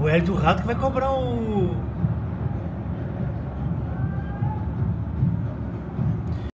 O Hélio do Rato que vai cobrar o.